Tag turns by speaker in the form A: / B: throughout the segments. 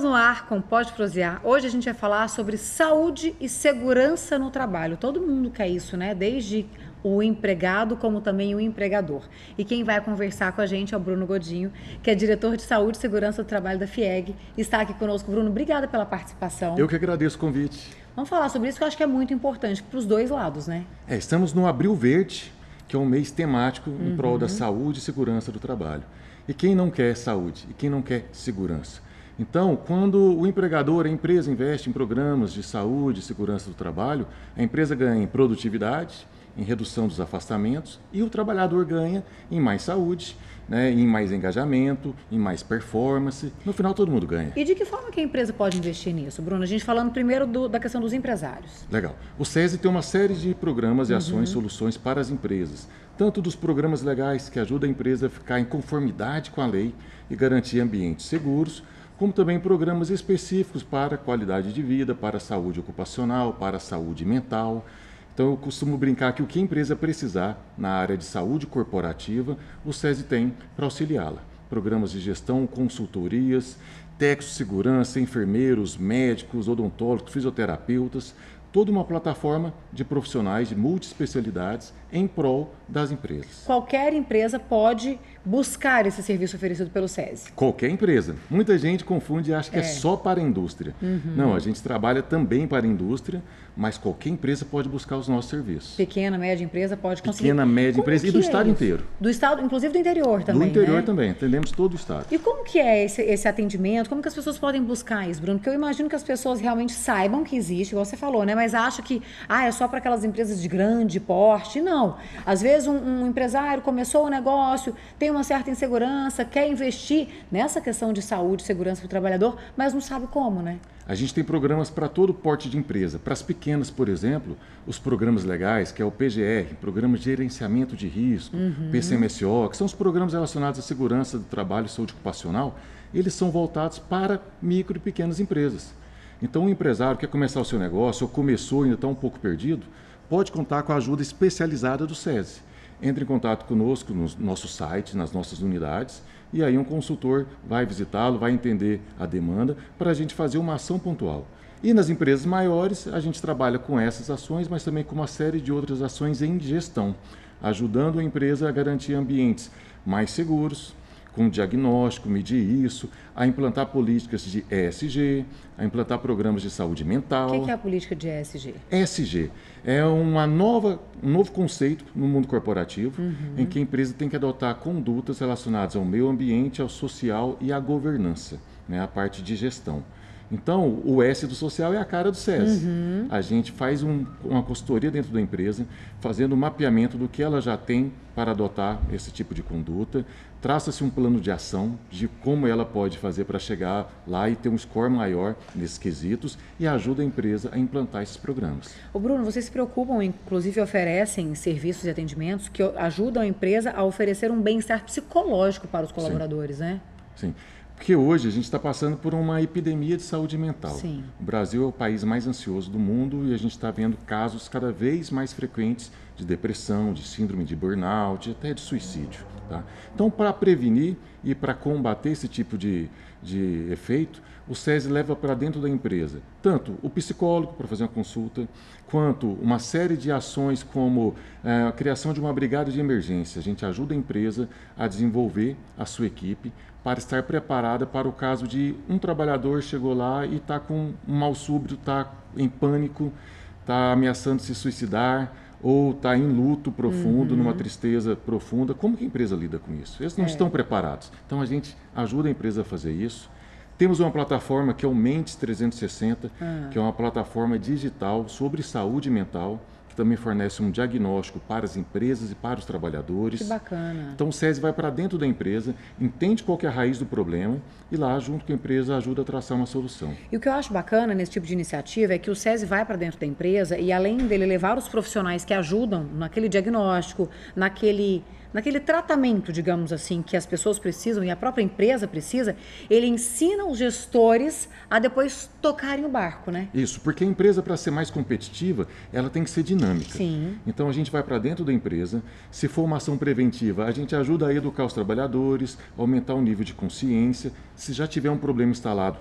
A: Estamos no ar com Pode Prosear. Hoje a gente vai falar sobre saúde e segurança no trabalho. Todo mundo quer isso, né? Desde o empregado como também o empregador. E quem vai conversar com a gente é o Bruno Godinho, que é diretor de saúde e segurança do trabalho da FIEG. Está aqui conosco. Bruno, obrigada pela participação.
B: Eu que agradeço o convite.
A: Vamos falar sobre isso que eu acho que é muito importante para os dois lados, né?
B: É, estamos no Abril Verde, que é um mês temático em prol da saúde e segurança do trabalho. E quem não quer saúde? E quem não quer segurança? Então, quando o empregador, a empresa investe em programas de saúde e segurança do trabalho, a empresa ganha em produtividade, em redução dos afastamentos e o trabalhador ganha em mais saúde, né, em mais engajamento, em mais performance. No final, todo mundo ganha.
A: E de que forma que a empresa pode investir nisso, Bruno? A gente falando primeiro do, da questão dos empresários.
B: Legal. O SESI tem uma série de programas e ações, soluções para as empresas. Tanto dos programas legais que ajudam a empresa a ficar em conformidade com a lei e garantir ambientes seguros, como também programas específicos para qualidade de vida, para saúde ocupacional, para saúde mental. Então eu costumo brincar que o que a empresa precisar na área de saúde corporativa, o SESI tem para auxiliá-la. Programas de gestão, consultorias, técnicos de segurança, enfermeiros, médicos, odontólogos, fisioterapeutas, toda uma plataforma de profissionais de multiespecialidades em prol das empresas.
A: Qualquer empresa pode buscar esse serviço oferecido pelo SESI.
B: Qualquer empresa. Muita gente confunde e acha que é, só para a indústria. Não, a gente trabalha também para a indústria, mas qualquer empresa pode buscar os nossos serviços.
A: Pequena, média empresa pode conseguir.
B: Pequena, média
A: Como
B: empresa e do
A: é
B: estado
A: isso?
B: inteiro.
A: Do estado, inclusive do interior também,
B: do interior
A: né?
B: também, atendemos todo o estado.
A: E como que é esse, esse atendimento? Como que as pessoas podem buscar isso, Bruno? Porque eu imagino que as pessoas realmente saibam que existe, igual você falou, né? Mas acham que ah, é só para aquelas empresas de grande porte. Não. Às vezes um, um empresário começou o negócio, tem uma certa insegurança, quer investir nessa questão de saúde e segurança para o trabalhador, mas não sabe como, né?
B: A gente tem programas para todo porte de empresa. Para as pequenas, por exemplo, os programas legais, que é o PGR, Programa de Gerenciamento de Risco, PCMSO, que são os programas relacionados à segurança do trabalho e saúde ocupacional, eles são voltados para micro e pequenas empresas. Então, o empresário que quer começar o seu negócio ou começou e ainda está um pouco perdido, pode contar com a ajuda especializada do SESI. Entre em contato conosco no nosso site, nas nossas unidades, e aí um consultor vai visitá-lo, vai entender a demanda para a gente fazer uma ação pontual. E nas empresas maiores, a gente trabalha com essas ações, mas também com uma série de outras ações em gestão, ajudando a empresa a garantir ambientes mais seguros, com diagnóstico, medir isso, a implantar políticas de ESG, a implantar programas de saúde mental.
A: O que, é a política de ESG?
B: ESG é uma nova, um novo conceito no mundo corporativo em que a empresa tem que adotar condutas relacionadas ao meio ambiente, ao social e à governança, né, a parte de gestão. Então, o S do social é a cara do SES. A gente faz um- uma consultoria dentro da empresa, fazendo um mapeamento do que ela já tem para adotar esse tipo de conduta, traça-se um plano de ação de como ela pode fazer para chegar lá e ter um score maior nesses quesitos e ajuda a empresa a implantar esses programas.
A: Ô Bruno, vocês se preocupam, inclusive oferecem serviços e atendimentos que ajudam a empresa a oferecer um bem-estar psicológico para os colaboradores, né?
B: Sim. Porque hoje a gente está passando por uma epidemia de saúde mental.
A: Sim.
B: O Brasil é o país mais ansioso do mundo e a gente está vendo casos cada vez mais frequentes de depressão, de síndrome de burnout, até de suicídio. Tá? Então, para prevenir e para combater esse tipo de, de efeito, o SESI leva para dentro da empresa tanto o psicólogo para fazer uma consulta, quanto uma série de ações como eh, a criação de uma brigada de emergência. A gente ajuda a empresa a desenvolver a sua equipe para estar preparada para o caso de um trabalhador chegou lá e está com um mal súbito, está em pânico, está ameaçando se suicidar ou está em luto profundo, numa tristeza profunda. Como que a empresa lida com isso? Eles não estão preparados. Então a gente ajuda a empresa a fazer isso. Temos uma plataforma que é o Mentes 360, que é uma plataforma digital sobre saúde mental, também fornece um diagnóstico para as empresas e para os trabalhadores.
A: Que bacana.
B: Então o SESI vai para dentro da empresa, entende qual é a raiz do problema e lá, junto com a empresa, ajuda a traçar uma solução.
A: E o que eu acho bacana nesse tipo de iniciativa é que o SESI vai para dentro da empresa e além dele levar os profissionais que ajudam naquele diagnóstico, naquele naquele tratamento, digamos assim, que as pessoas precisam e a própria empresa precisa, ele ensina os gestores a depois tocarem o barco, né?
B: Isso, porque a empresa, para ser mais competitiva, ela tem que ser dinâmica.
A: Sim.
B: Então a gente vai para dentro da empresa. Se for uma ação preventiva, a gente ajuda a educar os trabalhadores, aumentar o nível de consciência. Se já tiver um problema instalado,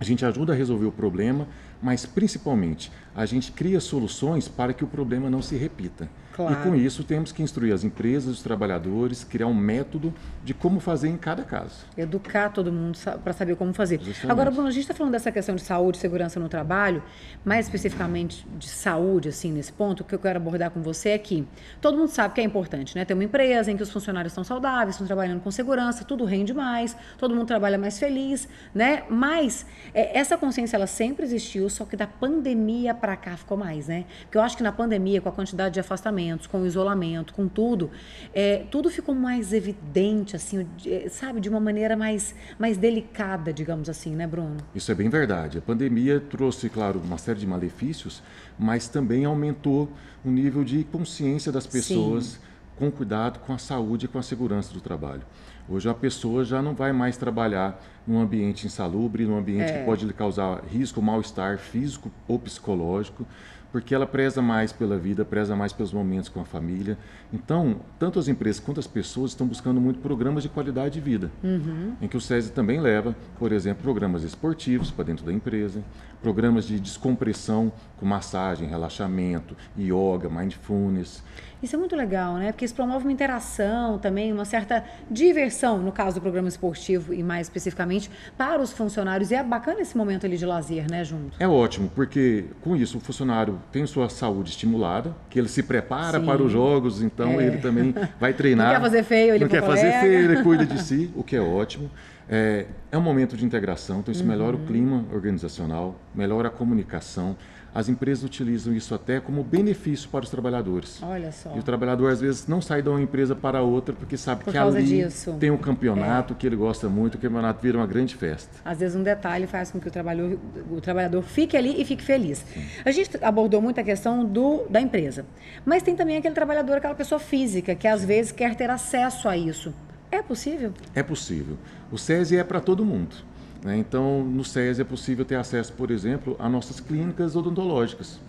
B: a gente ajuda a resolver o problema, mas principalmente a gente cria soluções para que o problema não se repita. Claro. E com isso temos que instruir as empresas, os trabalhadores, criar um método de como fazer em cada caso.
A: Educar todo mundo para saber como fazer. Justamente. Agora, Bruno, a gente está falando dessa questão de saúde e segurança no trabalho, mais especificamente de saúde, assim, nesse ponto, o que eu quero abordar com você é que todo mundo sabe que é importante, né? Ter uma empresa em que os funcionários estão saudáveis, estão trabalhando com segurança, tudo rende mais, todo mundo trabalha mais feliz, né? Mas é, essa consciência, ela sempre existiu, só que da pandemia para cá ficou mais, né? Porque eu acho que na pandemia, com a quantidade de afastamento, com o isolamento, com tudo, é, tudo ficou mais evidente, assim, sabe, de uma maneira mais, mais delicada, digamos assim, né, Bruno?
B: Isso é bem verdade. A pandemia trouxe, claro, uma série de malefícios, mas também aumentou o nível de consciência das pessoas Sim. Com cuidado com a saúde e com a segurança do trabalho. Hoje a pessoa já não vai mais trabalhar num ambiente insalubre, num ambiente é. que pode lhe causar risco, mal-estar físico ou psicológico porque ela preza mais pela vida, preza mais pelos momentos com a família. Então, tanto as empresas quanto as pessoas estão buscando muito programas de qualidade de vida, uhum. em que o SESI também leva, por exemplo, programas esportivos para dentro da empresa, programas de descompressão com massagem, relaxamento, yoga, mindfulness.
A: Isso é muito legal, né? Porque isso promove uma interação também, uma certa diversão, no caso do programa esportivo e mais especificamente para os funcionários. E é bacana esse momento ali de lazer, né, junto?
B: É ótimo, porque com isso o funcionário tem sua saúde estimulada, que ele se prepara Sim. para os jogos, então é. ele também vai treinar.
A: Não quer fazer feio, ele
B: Não quer fazer feio, ele cuida de si, o que é ótimo. É, é um momento de integração, então isso uhum. melhora o clima organizacional, melhora a comunicação. As empresas utilizam isso até como benefício para os trabalhadores.
A: Olha só.
B: E o trabalhador às vezes não sai de uma empresa para outra porque sabe Por que ali disso. tem um campeonato é. que ele gosta muito, o campeonato vira uma grande festa.
A: Às vezes um detalhe faz com que o trabalhador, o trabalhador fique ali e fique feliz. Sim. A gente abordou muito a questão do, da empresa, mas tem também aquele trabalhador, aquela pessoa física que às vezes quer ter acesso a isso. É possível?
B: É possível. O SESI é para todo mundo. Né? Então, no SESI é possível ter acesso, por exemplo, a nossas clínicas odontológicas,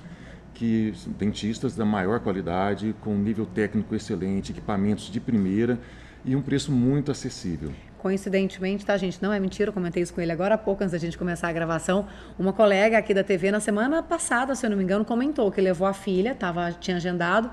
B: que dentistas da maior qualidade, com nível técnico excelente, equipamentos de primeira e um preço muito acessível.
A: Coincidentemente, tá, gente? Não é mentira, eu comentei isso com ele agora há pouco, antes da gente começar a gravação. Uma colega aqui da TV, na semana passada, se eu não me engano, comentou que levou a filha, tava, tinha agendado,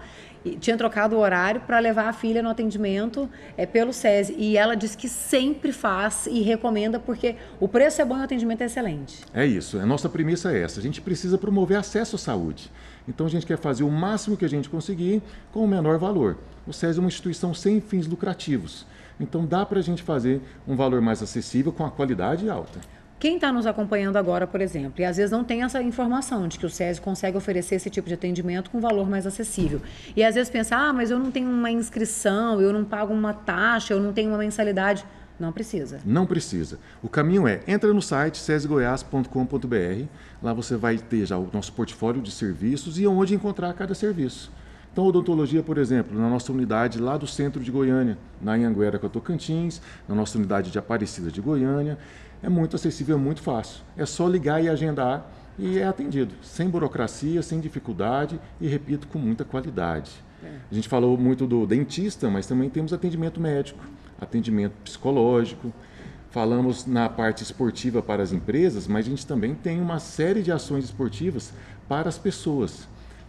A: tinha trocado o horário para levar a filha no atendimento é, pelo SESI. E ela diz que sempre faz e recomenda, porque o preço é bom e o atendimento é excelente.
B: É isso, a nossa premissa é essa. A gente precisa promover acesso à saúde. Então a gente quer fazer o máximo que a gente conseguir com o menor valor. O SESI é uma instituição sem fins lucrativos. Então dá para a gente fazer um valor mais acessível com a qualidade alta.
A: Quem está nos acompanhando agora, por exemplo, e às vezes não tem essa informação de que o SESI consegue oferecer esse tipo de atendimento com valor mais acessível. E às vezes pensa, ah, mas eu não tenho uma inscrição, eu não pago uma taxa, eu não tenho uma mensalidade. Não precisa.
B: Não precisa. O caminho é, entra no site sesgoias.com.br, lá você vai ter já o nosso portfólio de serviços e onde encontrar cada serviço. Então, odontologia, por exemplo, na nossa unidade lá do centro de Goiânia, na Anhanguera Tocantins, na nossa unidade de Aparecida de Goiânia, é muito acessível, é muito fácil. É só ligar e agendar e é atendido, sem burocracia, sem dificuldade e, repito, com muita qualidade. É. A gente falou muito do dentista, mas também temos atendimento médico, atendimento psicológico. Falamos na parte esportiva para as empresas, mas a gente também tem uma série de ações esportivas para as pessoas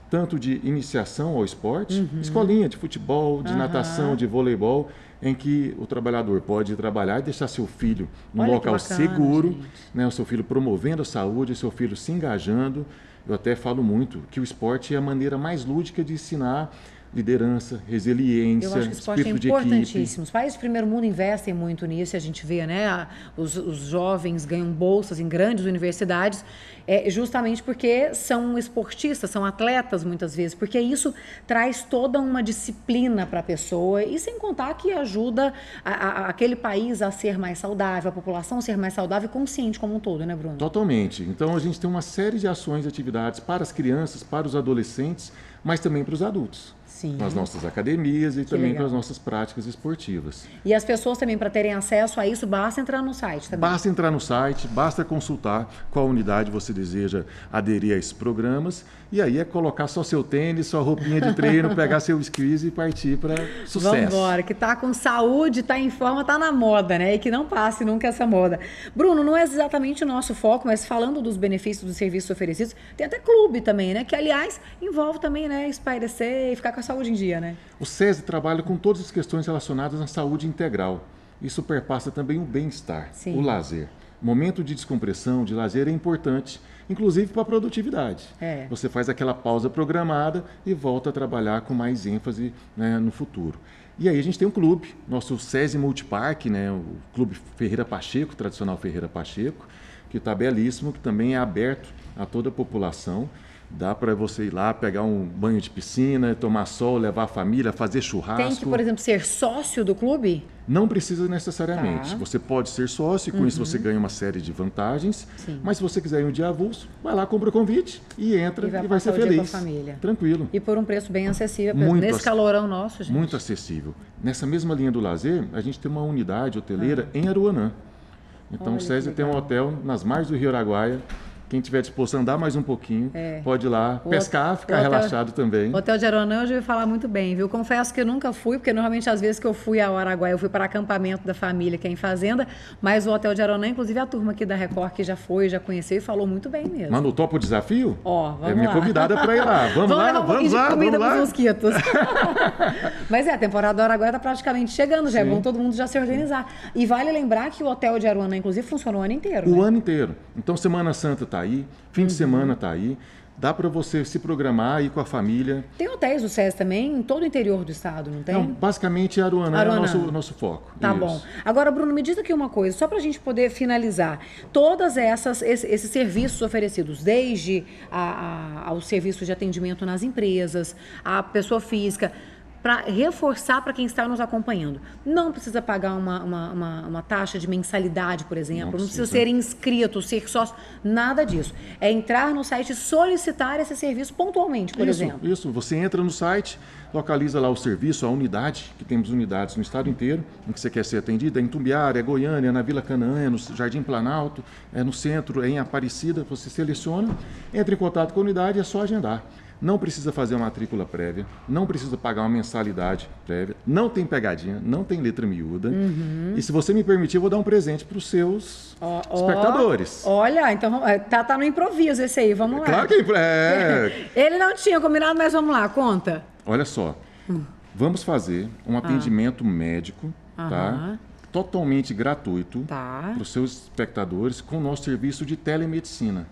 B: tanto de iniciação ao esporte, uhum. escolinha de futebol, de uhum. natação, de voleibol, em que o trabalhador pode trabalhar e deixar seu filho num Olha local bacana, seguro, né, o seu filho promovendo a saúde, o seu filho se engajando. Eu até falo muito que o esporte é a maneira mais lúdica de ensinar liderança, resiliência, Eu acho que o esporte é importantíssimo.
A: Os países do primeiro mundo investem muito nisso, a gente vê, né? Os, os jovens ganham bolsas em grandes universidades, é, justamente porque são esportistas, são atletas muitas vezes, porque isso traz toda uma disciplina para a pessoa e sem contar que ajuda a, a, aquele país a ser mais saudável, a população a ser mais saudável e consciente como um todo, né, Bruno?
B: Totalmente. Então a gente tem uma série de ações e atividades para as crianças, para os adolescentes, mas também para os adultos.
A: Sim.
B: com as nossas academias e também
A: legal.
B: com as nossas práticas esportivas.
A: E as pessoas também, para terem acesso a isso, basta entrar no site também.
B: Basta entrar no site, basta consultar qual unidade você deseja aderir a esses programas. E aí é colocar só seu tênis, sua roupinha de treino, pegar seu squeeze e partir para sucesso.
A: Vamos embora, que tá com saúde, tá em forma, tá na moda, né? E que não passe nunca essa moda. Bruno, não é exatamente o nosso foco, mas falando dos benefícios dos serviços oferecidos, tem até clube também, né? Que, aliás, envolve também, né, espairecer e ficar com a saúde em dia, né?
B: O SESI trabalha com todas as questões relacionadas à saúde integral. Isso perpassa também o bem-estar, o lazer. Momento de descompressão, de lazer é importante, inclusive para a produtividade.
A: É.
B: Você faz aquela pausa programada e volta a trabalhar com mais ênfase né, no futuro. E aí a gente tem um clube, nosso SESI Multipark, né, o Clube Ferreira Pacheco, tradicional Ferreira Pacheco, que está belíssimo, que também é aberto a toda a população. Dá para você ir lá, pegar um banho de piscina, tomar sol, levar a família, fazer churrasco.
A: Tem que, por exemplo, ser sócio do clube?
B: Não precisa necessariamente.
A: Tá. Uhum.
B: Você pode ser sócio, com isso você ganha uma série de vantagens.
A: Sim.
B: Mas se você quiser ir um dia avulso, vai lá, compra o convite e entra
A: E
B: e
A: vai
B: vai,
A: passar
B: ser feliz.
A: família.
B: Tranquilo.
A: E por um preço bem acessível,
B: Muito
A: nesse
B: ac-
A: calorão nosso, gente.
B: Muito acessível. Nessa mesma linha do lazer, a gente tem uma unidade hoteleira em Aruanã. Então
A: Ah. Olha
B: o SESI
A: que
B: tem um hotel nas margens do Rio Araguaia. Quem tiver disposto a andar mais um pouquinho,
A: É.
B: pode ir lá
A: O
B: pescar, ficar
A: hotel-
B: relaxado também.
A: O Hotel de Aronã eu já ouvi falar muito bem, viu? Confesso que eu nunca fui, porque normalmente às vezes que eu fui ao Araguaia, eu fui para acampamento da família que é em fazenda, mas o Hotel de Aronã, inclusive a turma aqui da Record que já foi, já conheceu e falou muito bem mesmo.
B: Mano, topa o desafio?
A: Ó, vamos
B: é minha
A: lá.
B: convidada para ir lá. Vamos, lá,
A: levar um
B: vamos lá,
A: de comida
B: vamos lá.
A: mosquitos. Mas é, a temporada do Araguaia tá praticamente chegando, já é
B: Sim.
A: bom todo mundo já se organizar. E vale lembrar que o Hotel de Aruanã, inclusive, funcionou o ano inteiro,
B: O
A: né?
B: ano inteiro. Então, Semana Santa está aí, fim
A: Uhum.
B: de semana está aí. Dá para você se programar, ir com a família.
A: Tem hotéis do SES também em todo o interior do estado, não tem?
B: Então, basicamente, Aruanã,
A: Aruanã.
B: é o nosso, nosso foco.
A: Tá
B: Isso.
A: bom. Agora, Bruno, me diz aqui uma coisa, só para a gente poder finalizar. Todas essas esse- esses serviços oferecidos, desde a, a, aos serviços de atendimento nas empresas, a pessoa física, para reforçar para quem está nos acompanhando. Não precisa pagar uma, uma, uma, uma taxa de mensalidade, por exemplo. Não precisa,
B: precisa.
A: ser inscrito, ser sócio, nada disso. É entrar no site e solicitar esse serviço pontualmente, por
B: isso,
A: exemplo.
B: Isso, você entra no site, localiza lá o serviço, a unidade, que temos unidades no estado inteiro, em que você quer ser atendido, é em Tumbiara, é Goiânia, é na Vila Canaã, é no Jardim Planalto, é no centro, é em Aparecida, você seleciona, entra em contato com a unidade, é só agendar. Não precisa fazer uma matrícula prévia, não precisa pagar uma mensalidade prévia, não tem pegadinha, não tem letra miúda. E se você me permitir, eu vou dar um presente para os seus
A: Ó, ó,
B: espectadores.
A: Olha, então é, tá, tá no improviso esse aí, vamos lá.
B: Claro que é.
A: Ele não tinha combinado, mas vamos lá, conta.
B: Olha só, vamos fazer um atendimento médico, tá?
A: Aham.
B: Totalmente gratuito
A: Tá.
B: para os seus espectadores com o nosso serviço de telemedicina.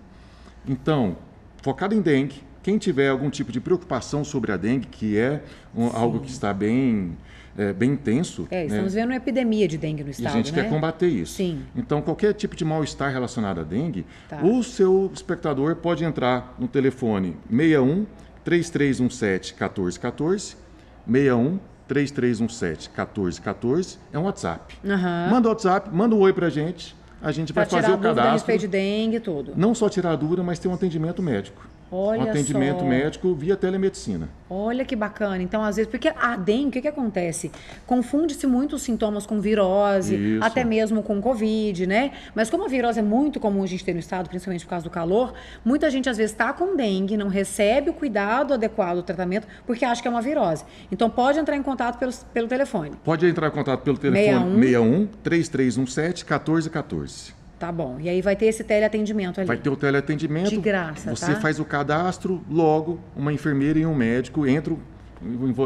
B: Então, focado em dengue, quem tiver algum tipo de preocupação sobre a dengue, que é um- algo que está bem, é, bem intenso,
A: É,
B: né?
A: estamos vendo uma epidemia de dengue no
B: E
A: estado,
B: a gente
A: né?
B: quer combater isso.
A: Sim.
B: Então, qualquer tipo de mal-estar relacionado à dengue,
A: Tá.
B: o seu espectador pode entrar no telefone 61 3317 1414, 61 3317 1414, é um WhatsApp.
A: Aham.
B: Manda o WhatsApp, manda um oi pra gente, a gente
A: Pra
B: vai fazer
A: tirar
B: o
A: dúvida a
B: cadastro.
A: respeito de dengue e tudo.
B: Não só tirar a dúvida, mas ter um atendimento médico.
A: Olha
B: um atendimento
A: só.
B: médico via telemedicina.
A: Olha que bacana. Então, às vezes, porque a dengue, o que, que acontece? Confunde-se muito os sintomas com virose,
B: Isso.
A: até mesmo com Covid, né? Mas como a virose é muito comum a gente ter no estado, principalmente por causa do calor, muita gente às vezes está com dengue, não recebe o cuidado adequado, o tratamento, porque acha que é uma virose. Então, pode entrar em contato pelo, pelo telefone.
B: Pode entrar em contato pelo telefone 61 3317 1414.
A: Tá bom. E aí vai ter esse teleatendimento ali.
B: Vai ter o teleatendimento.
A: De graça,
B: Você
A: tá?
B: faz o cadastro, logo uma enfermeira e um médico entram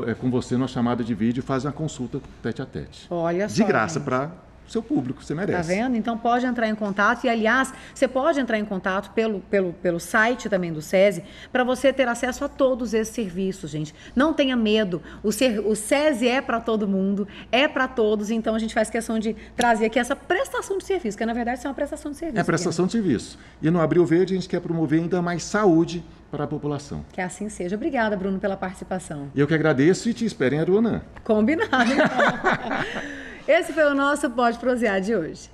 B: é, com você numa chamada de vídeo e fazem a consulta tete a tete.
A: Olha só.
B: De graça para seu público, você merece.
A: Tá vendo? Então pode entrar em contato. E, aliás, você pode entrar em contato pelo, pelo, pelo site também do SESI para você ter acesso a todos esses serviços, gente. Não tenha medo. O, ser, o SESI é para todo mundo, é para todos. Então a gente faz questão de trazer aqui essa prestação de serviço, que na verdade isso é uma prestação de serviço.
B: É prestação de serviço. E no Abril Verde a gente quer promover ainda mais saúde para a população.
A: Que assim seja. Obrigada, Bruno, pela participação.
B: Eu que agradeço e te espero em Aruanã.
A: Combinado. então. Esse foi o nosso Pode Prosear de hoje.